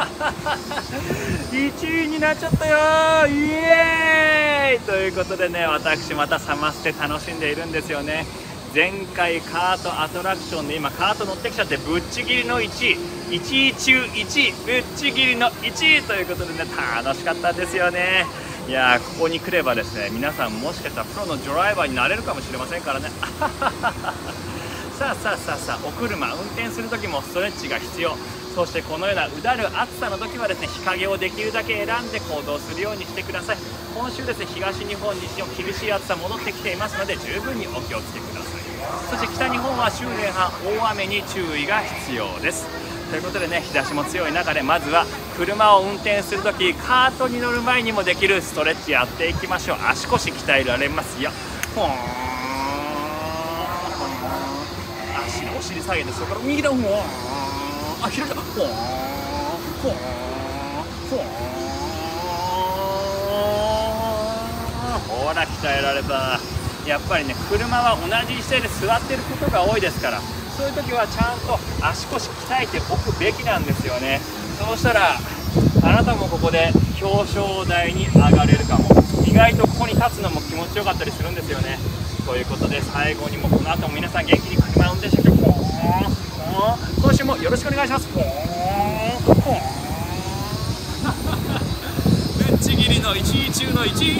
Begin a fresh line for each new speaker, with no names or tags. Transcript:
1位になっちゃったよイエーイ。ということでね私またサマステ楽しんでいるんですよね。前回カートアトラクションで今カート乗ってきちゃってぶっちぎりの1位。1位中1位ぶっちぎりの1位ということでね楽しかったですよね。いやここに来ればですね皆さんもしかしたらプロのドライバーになれるかもしれませんからね。さあさあさあさあお車運転する時もストレッチが必要。そしてこのようなうだる暑さの時はですね日陰をできるだけ選んで行動するようにしてください。今週ですね東日本西日本厳しい暑さ戻ってきていますので十分にお気をつけください。そして北日本は週前半大雨に注意が必要です。ということでね日差しも強い中でまずは車を運転するときカートに乗る前にもできるストレッチやっていきましょう。足腰鍛えられますよ。お尻下げてそこから右だほーんあ開いたほーんほーんほーんほら鍛えられたやっぱりね車は同じ姿勢で座ってることが多いですからそういう時はちゃんと足腰鍛えておくべきなんですよねそうしたらあなたもここで表彰台に上がれるかも意外とここに立つのも気持ちよかったりするんですよねということで最後にもこの後も皆さん元気に車を運転して今週もよろしくお願いします。ぶっちぎりの1位中の1位